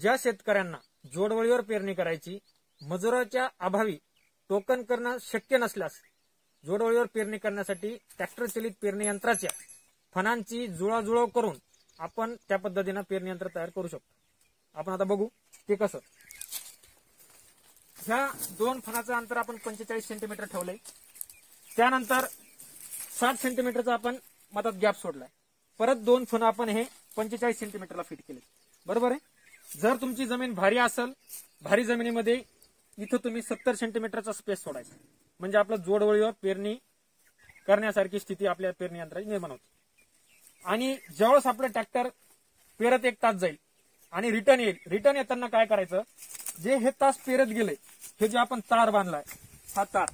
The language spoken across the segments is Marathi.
ज्या शेतकऱ्यांना जोडवळीवर पेरणी करायची मजुराच्या अभावी टोकन करणं शक्य नसल्यास जोडवळीवर पेरणी करण्यासाठी ट्रॅक्टर चलित पेरणी यंत्राच्या फणांची जुळाजुळव करून आपण त्या पद्धतीनं पेरणी यंत्र तयार करू शकतो. आपण आता बघू ते कसं. ह्या दोन फणाचं अंतर आपण पंचेचाळीस सेंटीमीटर ठेवलंय. त्यानंतर साठ सेंटीमीटरचा आपण मधात गॅप सोडलाय. परत दोन फणं आपण हे पंचेचाळीस सेंटीमीटरला फिट केले बरोबर आहे? जर तुमची जमीन भारी असेल भारी जमिनीमध्ये इथं तुम्ही सत्तर सेंटीमीटरचा स्पेस सोडायचा. म्हणजे आपलं जोडवळीवर पेरणी करण्यासारखी स्थिती आपल्या पेरणी यंत्राची निर्माण होते. आणि ज्यावेळेस आपलं ट्रॅक्टर पेरत एक तास जाईल आणि रिटर्न येईल रिटर्न येताना काय करायचं? जे हे तास पेरत गेले हे जे आपण तार बांधलाय हा तार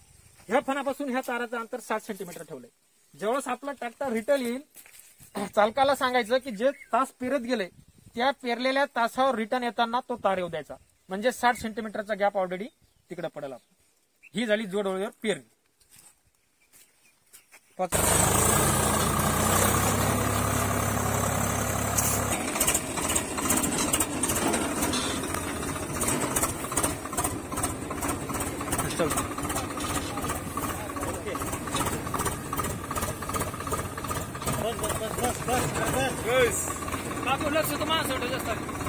ह्या फणापासून ह्या ताराचं अंतर सात सेंटीमीटर ठेवलंय. ज्यावेळेस आपला ट्रॅक्टर रिटर्न येईल चालकाला सांगायचं की जे तास पेरत गेले त्या पेरलेल्या तासावर रिटर्न येताना तो तार येऊ द्यायचा. म्हणजे साठ सेंटीमीटरचा गॅप ऑलरेडी तिकडे पडला. ही झाली जोडवळीवर पेरणी. पाच- चल बस काकू लक्ष तुम्हाला जास्त